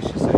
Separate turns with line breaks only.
cretaceous age.